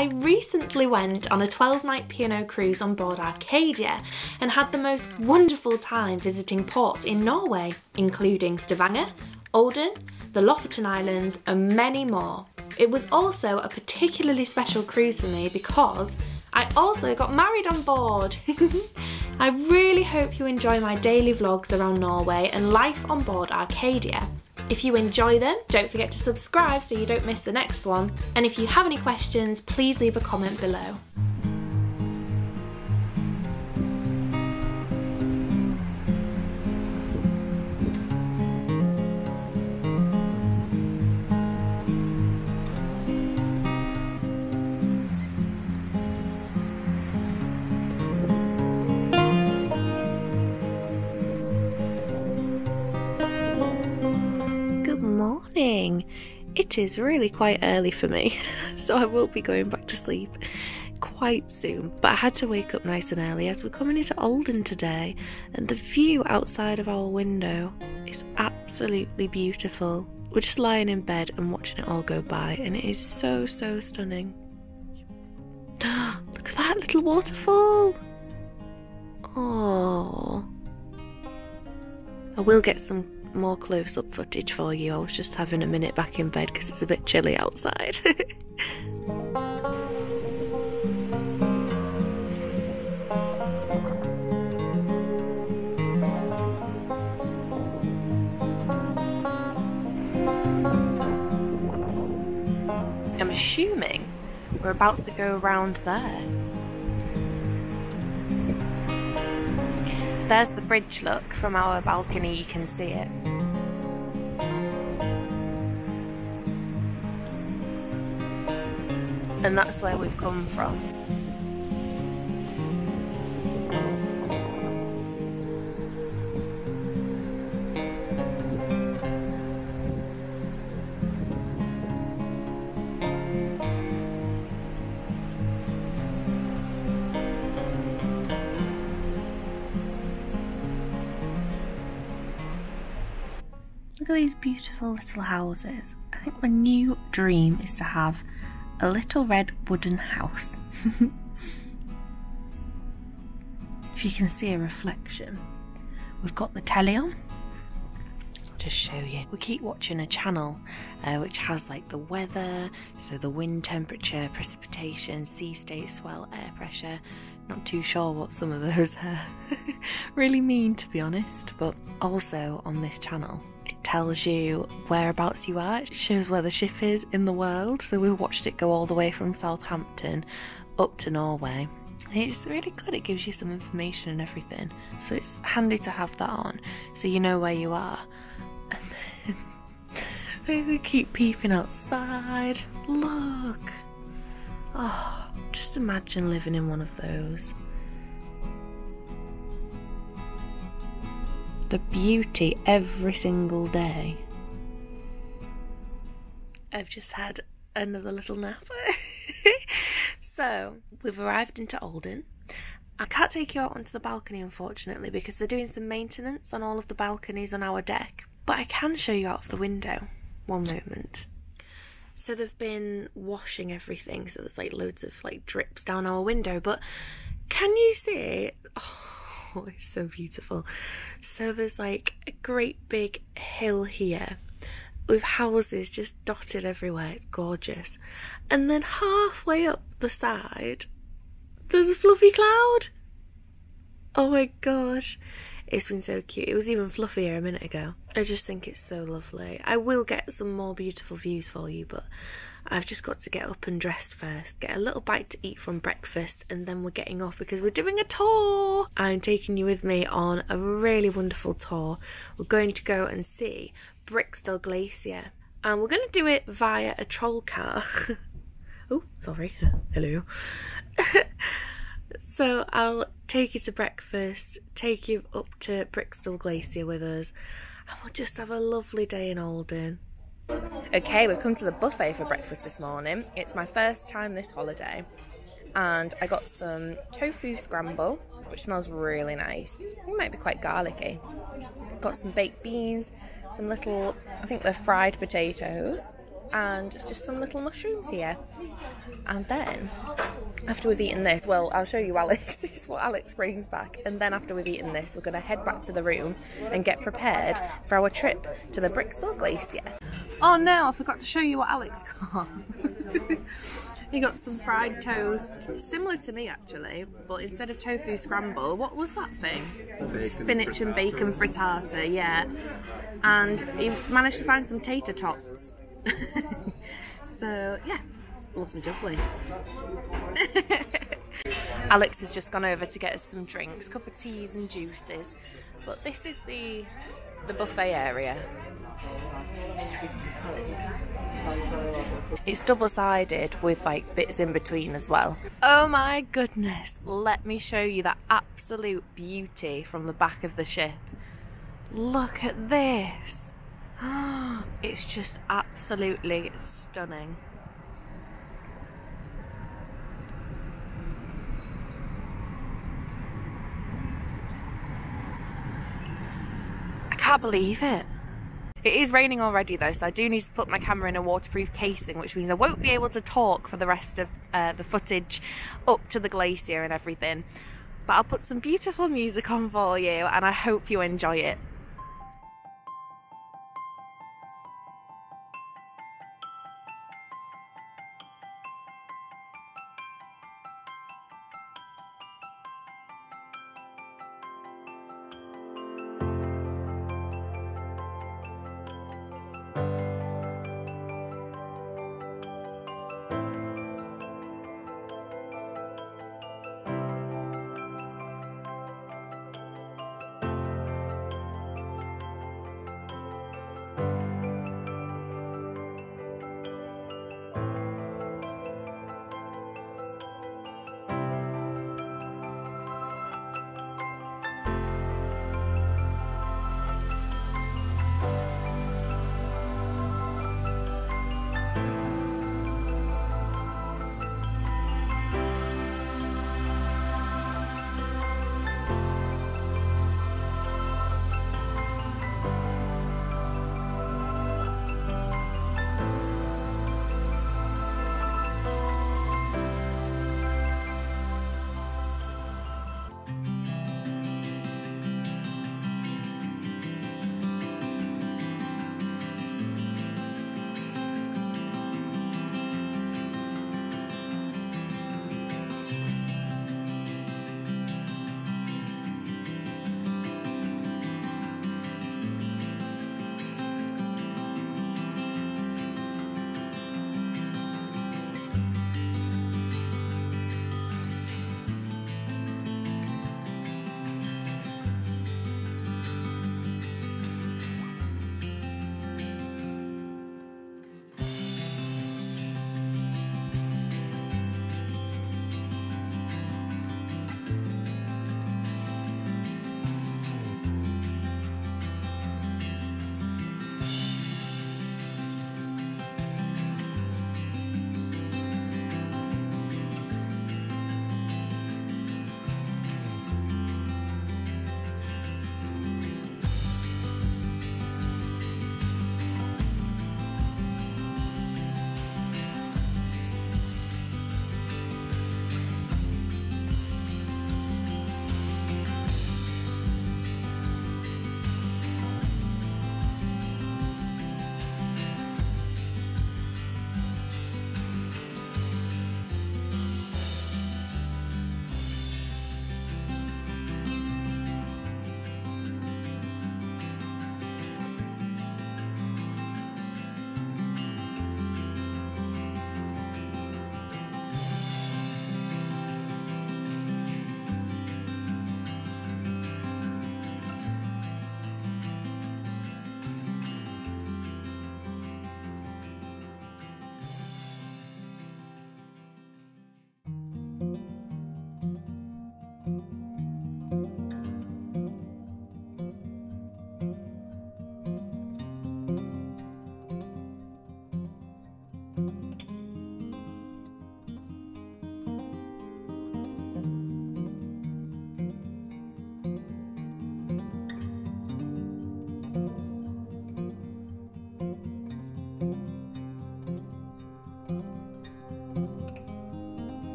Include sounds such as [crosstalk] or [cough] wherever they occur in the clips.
I recently went on a 12 night P&O cruise on board Arcadia and had the most wonderful time visiting ports in Norway, including Stavanger, Olden, the Lofoten Islands, and many more. It was also a particularly special cruise for me because I also got married on board. [laughs] I really hope you enjoy my daily vlogs around Norway and life on board Arcadia. If you enjoy them, don't forget to subscribe so you don't miss the next one. And if you have any questions, please leave a comment below. It is really quite early for me, [laughs] so I will be going back to sleep quite soon. But I had to wake up nice and early as we're coming into Olden today, and the view outside of our window is absolutely beautiful. We're just lying in bed and watching it all go by, and it is so, so stunning. [gasps] Look at that little waterfall! Oh, I will get some more close up footage for you. I was just having a minute back in bed because it's a bit chilly outside. [laughs] I'm assuming we're about to go around there. There's the bridge look from our balcony, you can see it. And that's where we've come from. These beautiful little houses. I think my new dream is to have a little red wooden house. [laughs] if you can see a reflection. We've got the telly on. I'll just show you. We keep watching a channel uh, which has like the weather, so the wind temperature, precipitation, sea state, swell, air pressure. Not too sure what some of those [laughs] really mean to be honest, but also on this channel tells you whereabouts you are. It shows where the ship is in the world. So we watched it go all the way from Southampton up to Norway. It's really good. It gives you some information and everything. So it's handy to have that on so you know where you are. And then they keep peeping outside. Look. Oh, just imagine living in one of those. The beauty every single day. I've just had another little nap. [laughs] so, we've arrived into Olden. I can't take you out onto the balcony unfortunately because they're doing some maintenance on all of the balconies on our deck, but I can show you out of the window. One moment. So they've been washing everything, so there's like loads of like drips down our window, but can you see? Oh, Oh, [laughs] it's so beautiful. So there's like a great big hill here with houses just dotted everywhere. It's gorgeous. And then halfway up the side, there's a fluffy cloud. Oh my gosh. It's been so cute. It was even fluffier a minute ago. I just think it's so lovely. I will get some more beautiful views for you, but I've just got to get up and dressed first, get a little bite to eat from breakfast, and then we're getting off because we're doing a tour. I'm taking you with me on a really wonderful tour. We're going to go and see Briksdal Glacier, and we're going to do it via a troll car. [laughs] oh, sorry. [laughs] Hello. [laughs] so I'll take you to breakfast, take you up to Briksdal Glacier with us, and we'll just have a lovely day in Olden. Okay, we've come to the buffet for breakfast this morning. It's my first time this holiday and I got some tofu scramble which smells really nice. It might be quite garlicky. Got some baked beans, some little, I think they're fried potatoes, and it's just some little mushrooms here. And then, after we've eaten this, well, I'll show you Alex. [laughs] is what Alex brings back. And then after we've eaten this, we're going to head back to the room and get prepared for our trip to the Briksdal Glacier. Oh no, I forgot to show you what Alex [laughs] got. He got some fried toast, similar to me actually, but instead of tofu scramble, what was that thing? Bacon Spinach and bacon frittata, yeah. And he managed to find some tater tots. [laughs] so, yeah, lovely jubbly. [laughs] Alex has just gone over to get us some drinks, cup of teas and juices. But this is the the buffet area. It's double sided with like bits in between as well. Oh my goodness, let me show you that absolute beauty from the back of the ship. Look at this. [gasps] It's just absolutely stunning. I can't believe it. It is raining already though, so I do need to put my camera in a waterproof casing, which means I won't be able to talk for the rest of uh, the footage up to the glacier and everything. But I'll put some beautiful music on for you, and I hope you enjoy it.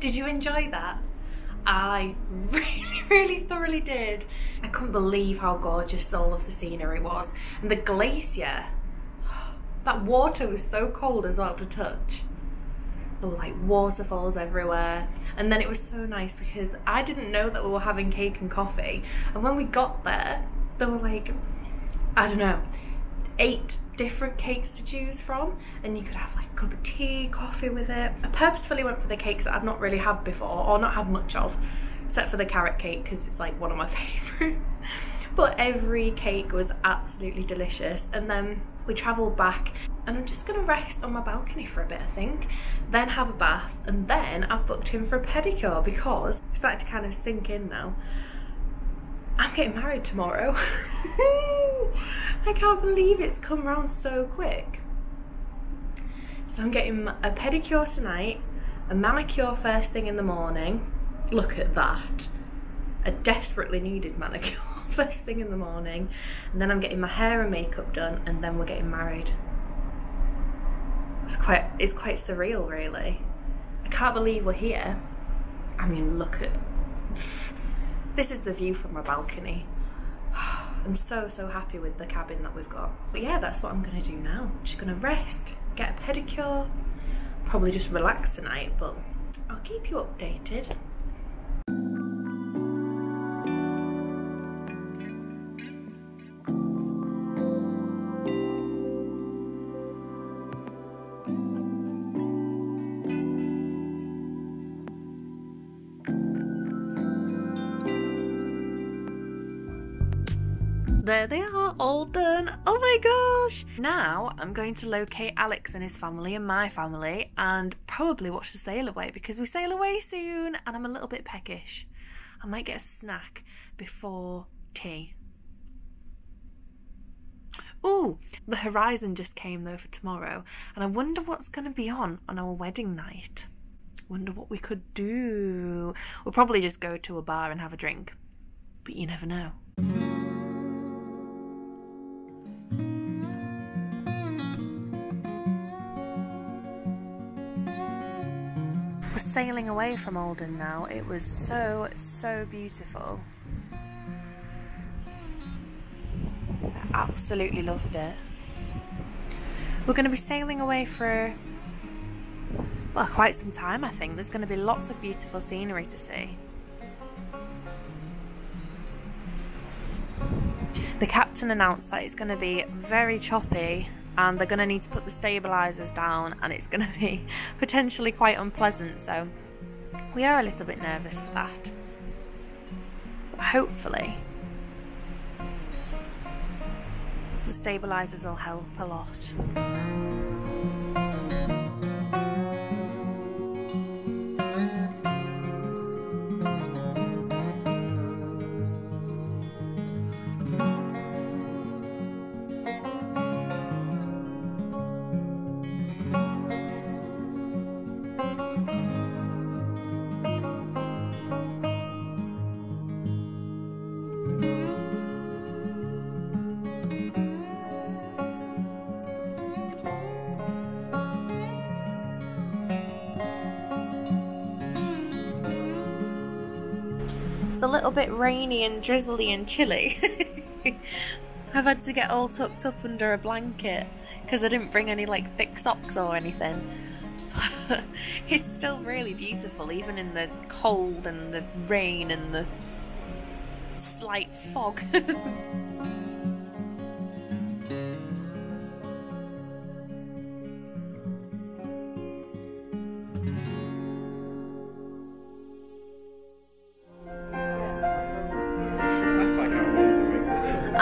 Did you enjoy that? I [laughs] really, really thoroughly did. I couldn't believe how gorgeous all of the scenery was. And the glacier, [sighs] that water was so cold as well to touch. There were like waterfalls everywhere. And then it was so nice because I didn't know that we were having cake and coffee. And when we got there, there were like, I don't know, eight different cakes to choose from and you could have like a cup of tea, coffee with it. I purposefully went for the cakes that I've not really had before or not had much of except for the carrot cake because it's like one of my [laughs] favourites. but every cake was absolutely delicious and then we travelled back and I'm just gonna rest on my balcony for a bit I think then have a bath and then I've booked him for a pedicure because it's starting to kind of sink in now I'm getting married tomorrow. [laughs] I can't believe it's come round so quick. So I'm getting a pedicure tonight, a manicure first thing in the morning. Look at that. A desperately needed manicure [laughs] first thing in the morning. And then I'm getting my hair and makeup done and then we're getting married. It's quite it's quite surreal really. I can't believe we're here. I mean look at [laughs] this is the view from my balcony. [sighs] I'm so, so happy with the cabin that we've got. But yeah, that's what I'm gonna do now. Just gonna rest, get a pedicure, probably just relax tonight, but I'll keep you updated. There they are, all done. Oh my gosh! Now I'm going to locate Alex and his family and my family and probably watch the sail away because we sail away soon and I'm a little bit peckish. I might get a snack before tea. Oh, the horizon just came though for tomorrow and I wonder what's going to be on on our wedding night. Wonder what we could do. We'll probably just go to a bar and have a drink, but you never know. Away from Olden now. It was so, so beautiful. I absolutely loved it. We're going to be sailing away for, well, quite some time, I think. There's going to be lots of beautiful scenery to see. The captain announced that it's going to be very choppy and they're going to need to put the stabilizers down and it's going [laughs] to be potentially quite unpleasant so we are a little bit nervous for that. But hopefully the stabilizers will help a lot little bit rainy and drizzly and chilly. [laughs] I've had to get all tucked up under a blanket because I didn't bring any like thick socks or anything. But [laughs] it's still really beautiful even in the cold and the rain and the slight fog. [laughs]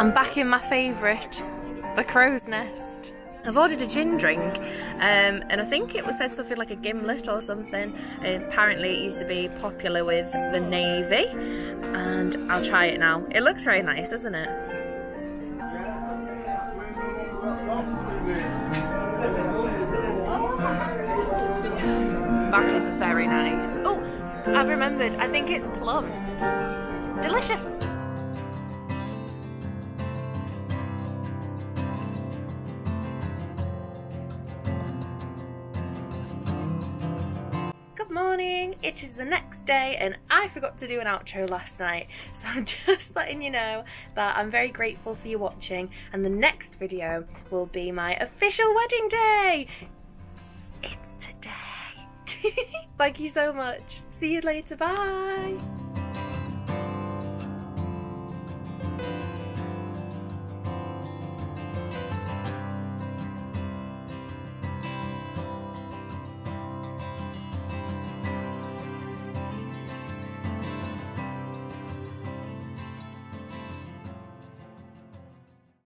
I'm back in my favourite, the crow's nest. I've ordered a gin drink, um, and I think it was said something like a gimlet or something. And apparently, it used to be popular with the Navy, and I'll try it now. It looks very nice, doesn't it? That is very nice. Oh, I've remembered. I think it's plum. Delicious. The next day, and I forgot to do an outro last night. So I'm [laughs] just letting you know that I'm very grateful for you watching, and the next video will be my official wedding day. It's today. [laughs] Thank you so much. See you later. Bye.